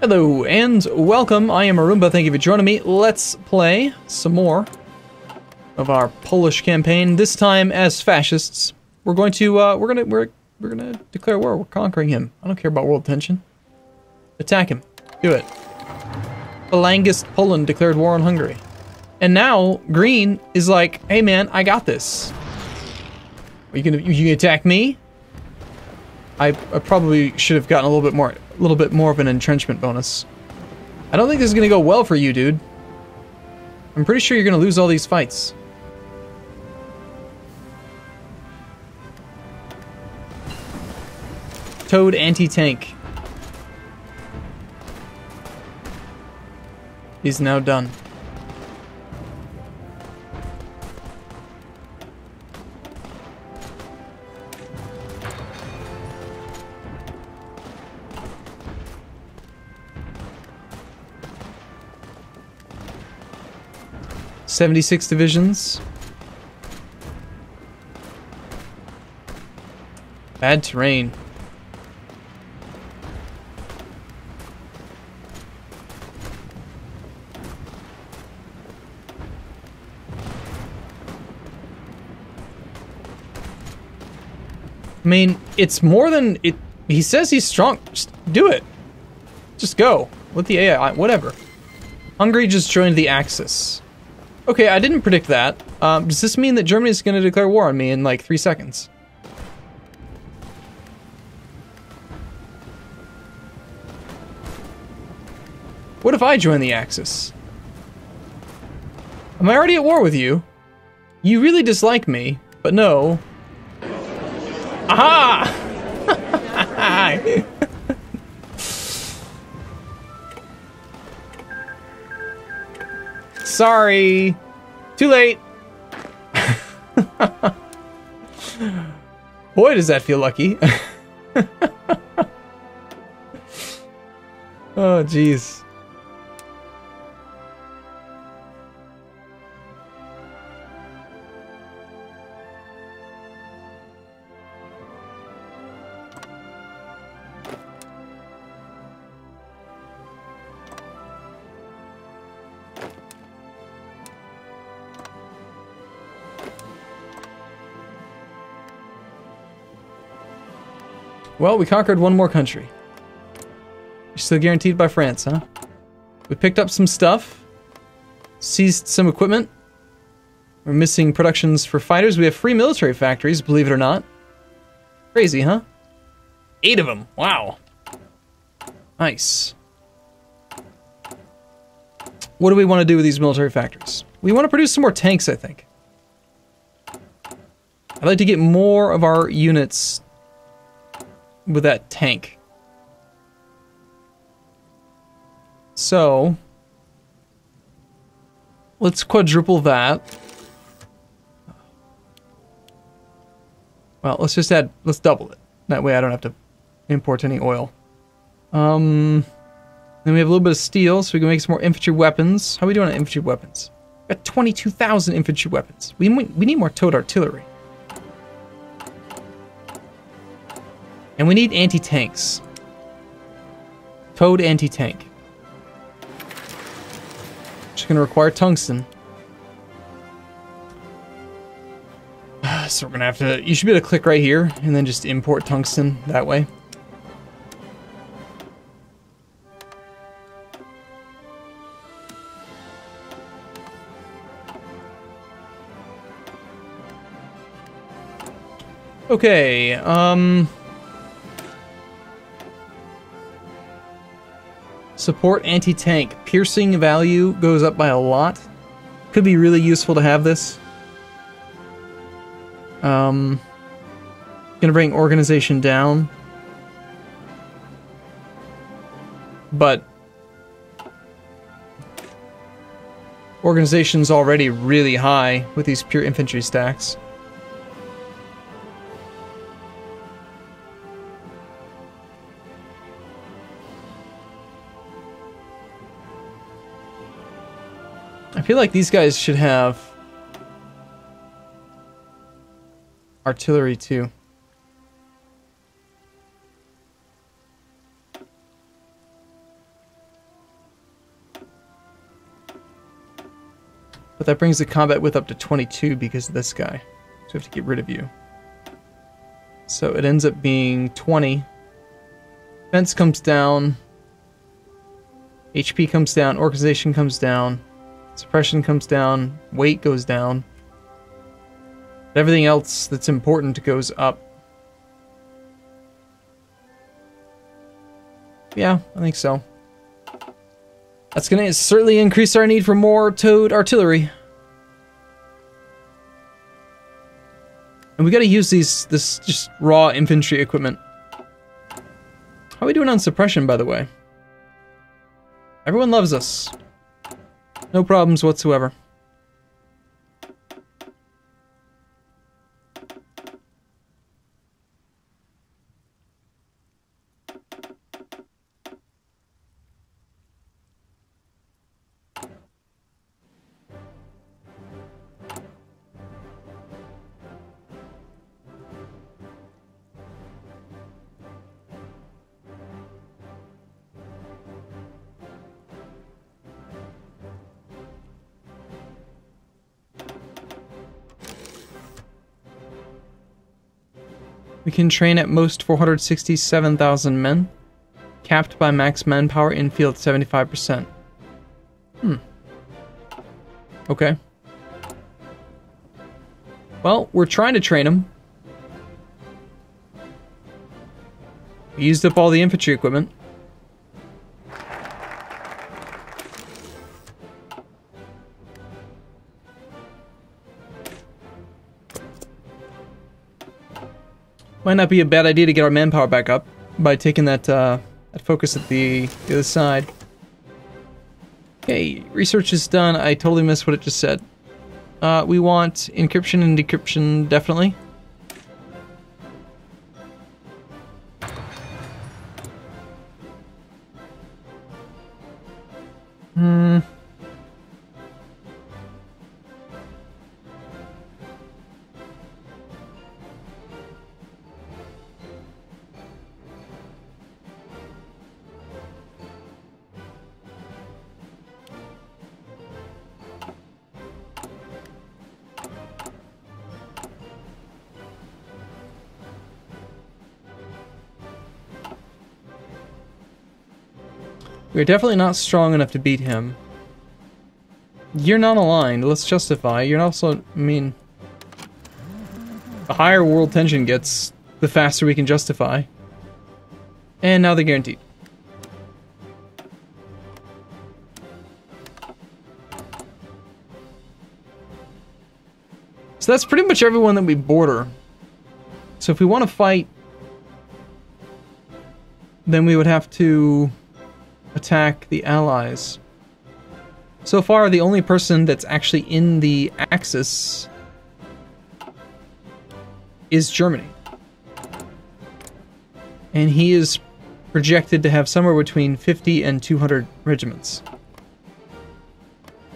Hello and welcome. I am Arumba. Thank you for joining me. Let's play some more of our Polish campaign. This time as fascists. We're going to uh, we're gonna we're we're gonna declare war. We're conquering him. I don't care about world tension. Attack him. Do it. Falangist Poland declared war on Hungary. And now Green is like, hey man, I got this. Are you gonna you gonna attack me? I, I probably should have gotten a little bit more little bit more of an entrenchment bonus. I don't think this is gonna go well for you, dude. I'm pretty sure you're gonna lose all these fights. Towed anti-tank. He's now done. Seventy-six divisions. Bad terrain. I mean, it's more than it. He says he's strong. Just do it. Just go. Let the AI. Whatever. Hungary just joined the Axis. Okay, I didn't predict that. Um, does this mean that Germany is going to declare war on me in like three seconds? What if I join the Axis? Am I already at war with you? You really dislike me, but no, Aha! Sorry. Too late. Boy, does that feel lucky. oh, jeez. Well, we conquered one more country. You're still guaranteed by France, huh? We picked up some stuff. Seized some equipment. We're missing productions for fighters. We have free military factories, believe it or not. Crazy, huh? Eight of them. Wow. Nice. What do we want to do with these military factories? We want to produce some more tanks, I think. I'd like to get more of our units with that tank. So, let's quadruple that. Well, let's just add, let's double it. That way I don't have to import any oil. Um, then we have a little bit of steel, so we can make some more infantry weapons. How are we doing on infantry weapons? We got 22,000 infantry weapons. We, we need more towed artillery. And we need anti-tanks. Towed anti-tank. Just gonna require tungsten. So we're gonna have to, you should be able to click right here and then just import tungsten that way. Okay, um... Support anti-tank. Piercing value goes up by a lot. Could be really useful to have this. Um, gonna bring organization down. But organization's already really high with these pure infantry stacks. feel like these guys should have artillery too. But that brings the combat width up to 22 because of this guy. So we have to get rid of you. So it ends up being 20. Fence comes down. HP comes down. Organization comes down. Suppression comes down. Weight goes down. But everything else that's important goes up. Yeah, I think so. That's going to certainly increase our need for more towed artillery. And we got to use these this just raw infantry equipment. How are we doing on suppression, by the way? Everyone loves us. No problems whatsoever. We can train at most 467,000 men, capped by max manpower in field 75%. Hmm. Okay. Well, we're trying to train them. We used up all the infantry equipment. Might not be a bad idea to get our manpower back up by taking that, uh, that focus at the, the other side. Okay, research is done. I totally missed what it just said. Uh, we want encryption and decryption, definitely. We're definitely not strong enough to beat him. You're not aligned. Let's justify. You're also, I mean... The higher world tension gets, the faster we can justify. And now they're guaranteed. So that's pretty much everyone that we border. So if we want to fight, then we would have to attack the allies. So far, the only person that's actually in the Axis is Germany. And he is projected to have somewhere between 50 and 200 regiments.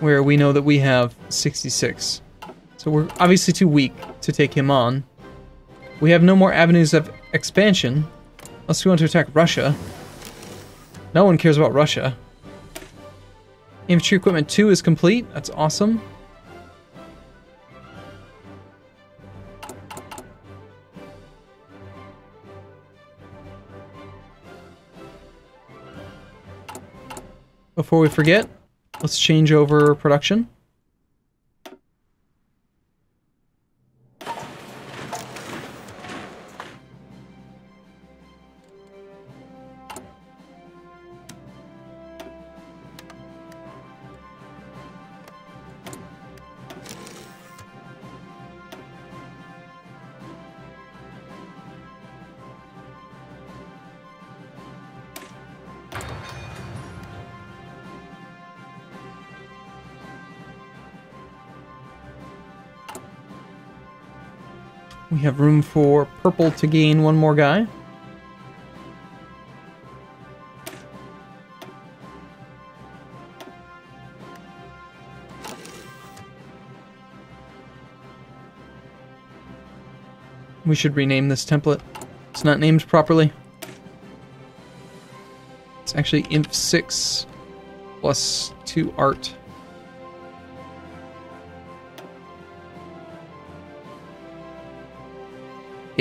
Where we know that we have 66. So we're obviously too weak to take him on. We have no more avenues of expansion, unless we want to attack Russia. No one cares about Russia. Infantry equipment 2 is complete. That's awesome. Before we forget, let's change over production. Have room for purple to gain one more guy. We should rename this template. It's not named properly. It's actually Inf 6 plus 2 art.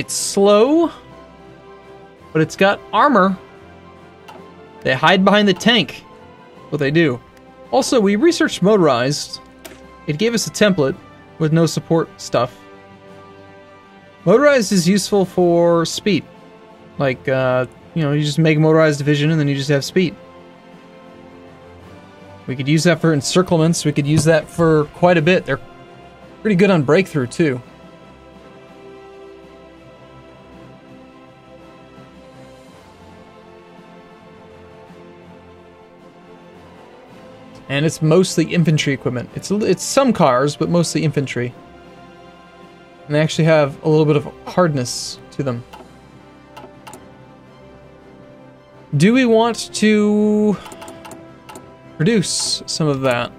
It's slow, but it's got armor. They hide behind the tank. What they do. Also, we researched motorized. It gave us a template with no support stuff. Motorized is useful for speed. Like, uh, you know, you just make motorized division and then you just have speed. We could use that for encirclements. We could use that for quite a bit. They're pretty good on breakthrough, too. And it's mostly infantry equipment. It's it's some cars, but mostly infantry. And they actually have a little bit of hardness to them. Do we want to produce some of that?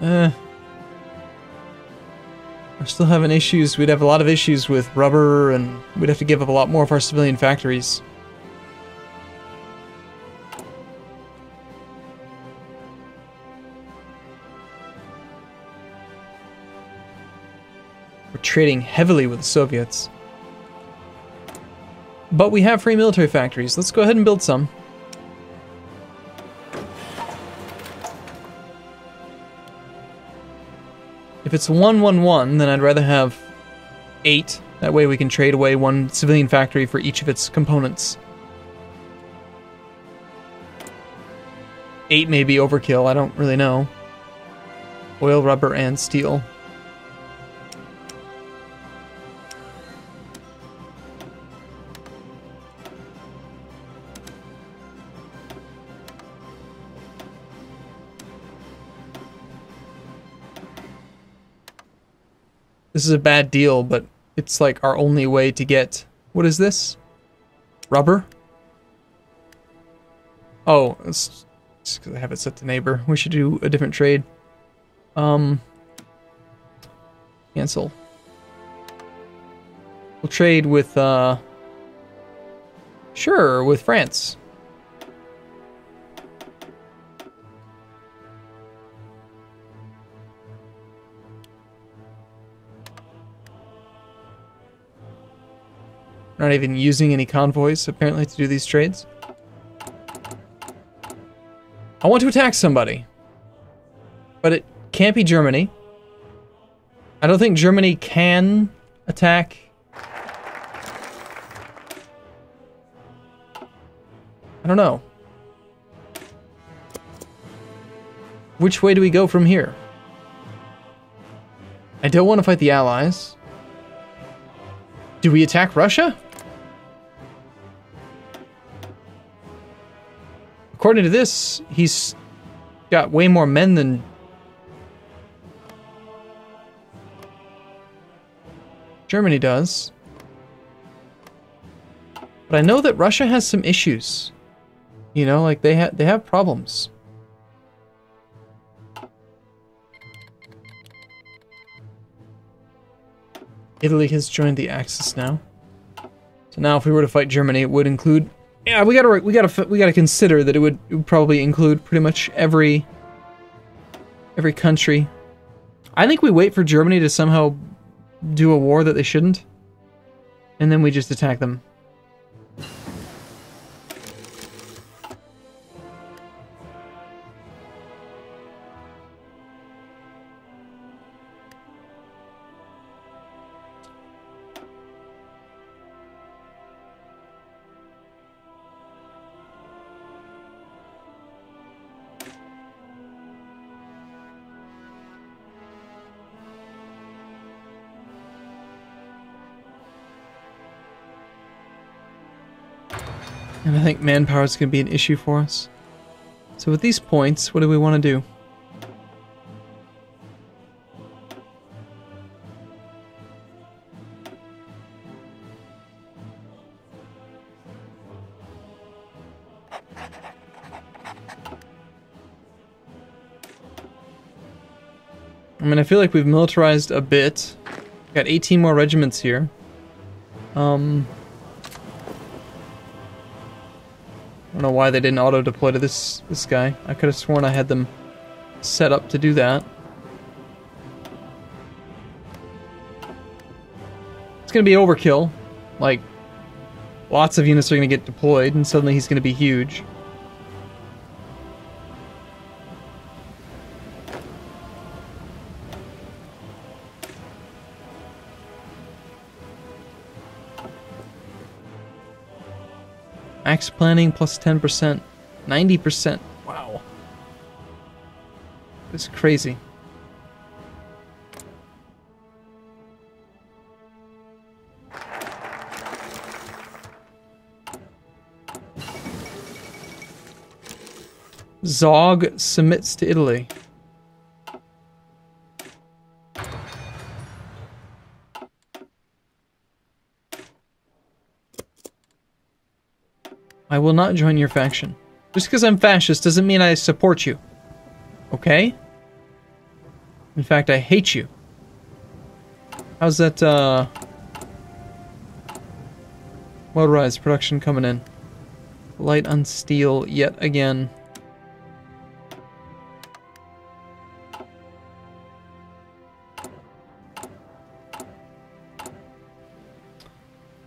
Uh, we're still having issues. We'd have a lot of issues with rubber, and we'd have to give up a lot more of our civilian factories. We're trading heavily with the Soviets. But we have free military factories. Let's go ahead and build some. If it's 111, then I'd rather have 8. That way we can trade away one civilian factory for each of its components. 8 may be overkill, I don't really know. Oil, rubber, and steel. This is a bad deal, but it's like our only way to get... What is this? Rubber? Oh, it's because I have it set to neighbor. We should do a different trade. Um, cancel. We'll trade with, uh... Sure, with France. Not even using any convoys, apparently, to do these trades. I want to attack somebody. But it can't be Germany. I don't think Germany can attack. I don't know. Which way do we go from here? I don't want to fight the Allies. Do we attack Russia? According to this, he's got way more men than... Germany does. But I know that Russia has some issues. You know, like they have they have problems. Italy has joined the Axis now. So now if we were to fight Germany, it would include yeah, we gotta we gotta we gotta consider that it would, it would probably include pretty much every every country. I think we wait for Germany to somehow do a war that they shouldn't, and then we just attack them. And I think manpower is going to be an issue for us. So with these points, what do we want to do? I mean, I feel like we've militarized a bit. Got 18 more regiments here. Um, I don't know why they didn't auto deploy to this this guy. I could have sworn I had them set up to do that. It's gonna be overkill. Like, lots of units are gonna get deployed, and suddenly he's gonna be huge. Max planning plus 10%. 90%. Wow. It's crazy. Zog submits to Italy. I will not join your faction. Just because I'm fascist doesn't mean I support you. Okay? In fact, I hate you. How's that, uh... Motorized production coming in? Light on steel yet again.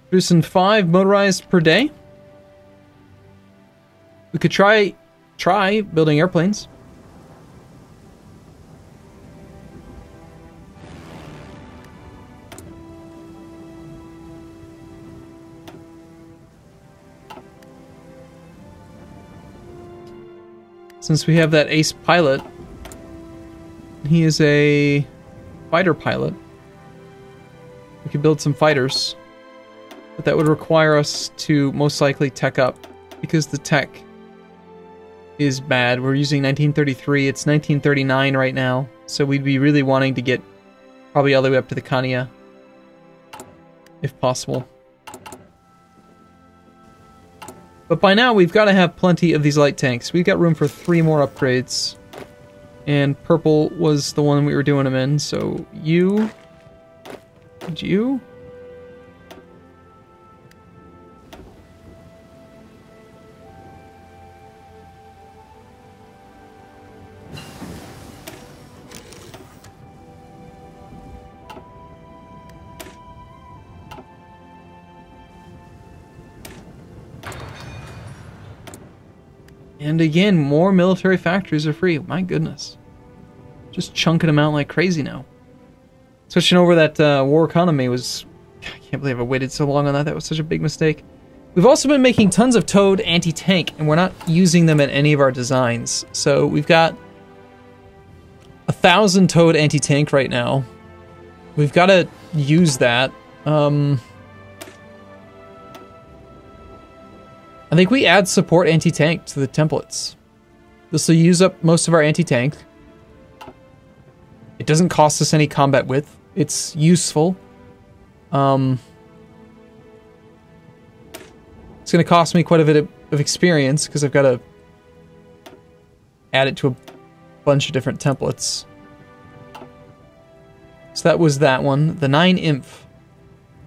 Producing five motorized per day. Could try try building airplanes. Since we have that ace pilot, he is a fighter pilot. We could build some fighters, but that would require us to most likely tech up because the tech is bad. We're using 1933. It's 1939 right now, so we'd be really wanting to get probably all the way up to the Kania, if possible. But by now, we've got to have plenty of these light tanks. We've got room for three more upgrades. And purple was the one we were doing them in, so you... And you... And again, more military factories are free. My goodness. Just chunking them out like crazy now. Switching over that uh, war economy was... I can't believe I waited so long on that. That was such a big mistake. We've also been making tons of Towed anti-tank, and we're not using them in any of our designs. So we've got a thousand Towed anti-tank right now. We've got to use that. Um, I think we add support anti-tank to the templates. This will use up most of our anti-tank. It doesn't cost us any combat width. It's useful. Um, it's going to cost me quite a bit of, of experience because I've got to add it to a bunch of different templates. So that was that one. The 9 Inf.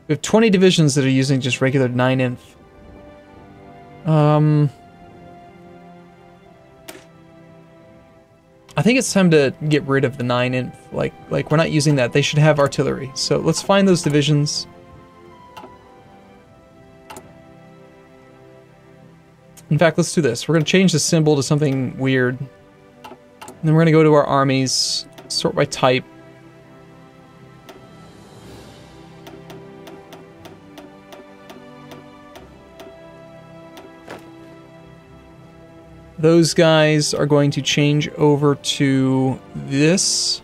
We have 20 divisions that are using just regular 9 Inf. Um, I think it's time to get rid of the nine inf. Like, like we're not using that. They should have artillery. So let's find those divisions. In fact, let's do this. We're going to change the symbol to something weird. And then we're going to go to our armies, sort by type. Those guys are going to change over to this.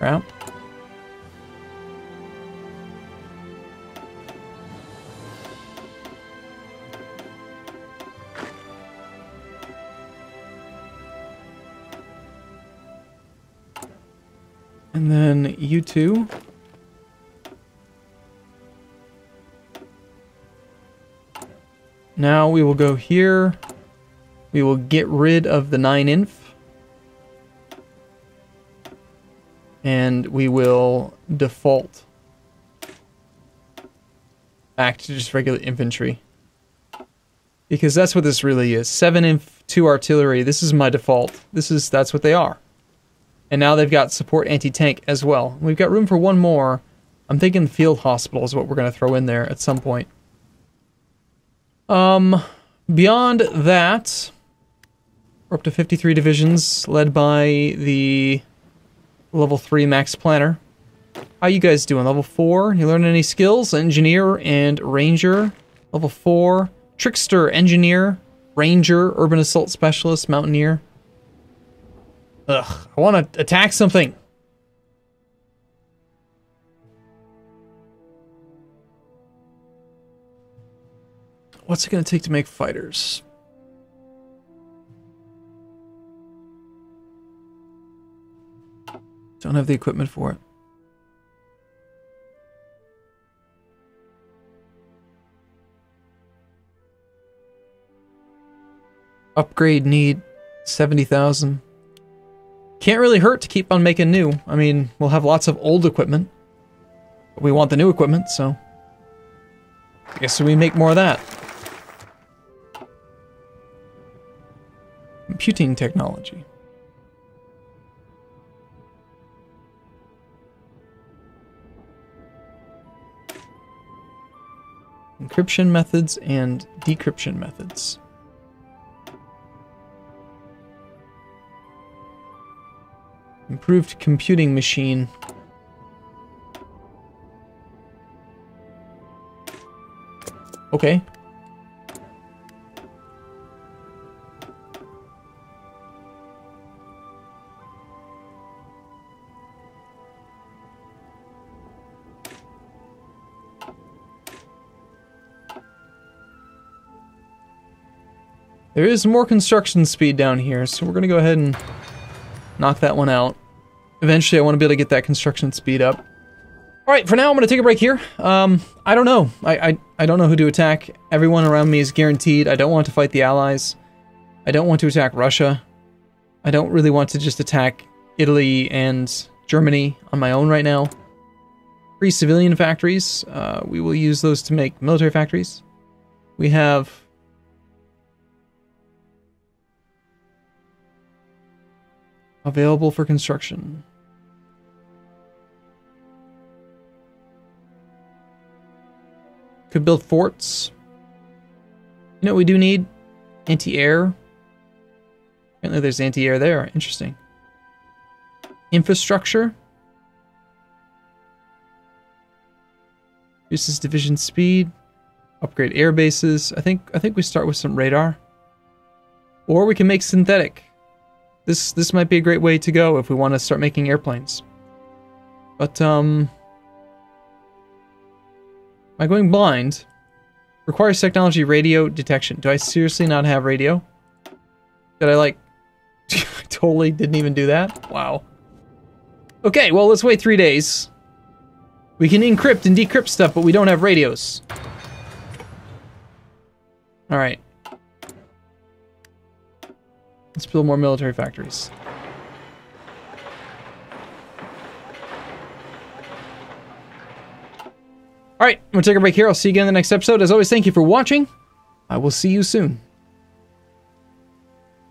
Right. And then you two. Now we will go here, We will get rid of the 9 inf. And we will default back to just regular infantry. Because that's what this really is. 7 inf, 2 artillery. This is my default. This is that's what they are. And now they've got support anti-tank as well. We've got room for one more. I'm thinking field hospital is what we're going to throw in there at some point. Um, beyond that, we're up to 53 divisions, led by the level 3 Max Planner. How you guys doing? Level 4? You learn any skills? Engineer and Ranger. Level 4. Trickster, Engineer, Ranger, Urban Assault Specialist, Mountaineer. Ugh, I want to attack something. What's it going to take to make fighters? Don't have the equipment for it. Upgrade need 70,000. Can't really hurt to keep on making new. I mean, we'll have lots of old equipment. But we want the new equipment, so... I guess we make more of that. Computing technology. Encryption methods and decryption methods. Improved computing machine. Okay. There is more construction speed down here, so we're going to go ahead and knock that one out. Eventually, I want to be able to get that construction speed up. All right, for now, I'm going to take a break here. Um, I don't know. I, I, I don't know who to attack. Everyone around me is guaranteed. I don't want to fight the Allies. I don't want to attack Russia. I don't really want to just attack Italy and Germany on my own right now. Free civilian factories. Uh, we will use those to make military factories. We have Available for construction. Could build forts. You know we do need? Anti-air. Apparently there's anti-air there. Interesting. Infrastructure. Reduces division speed. Upgrade air bases. I think I think we start with some radar. Or we can make synthetic. This this might be a great way to go if we want to start making airplanes. But um Am I going blind? Requires technology radio detection. Do I seriously not have radio? Did I like totally didn't even do that? Wow. Okay, well let's wait three days. We can encrypt and decrypt stuff, but we don't have radios. Alright. Let's build more military factories. I'm going to take a break here. I'll see you again in the next episode. As always, thank you for watching. I will see you soon.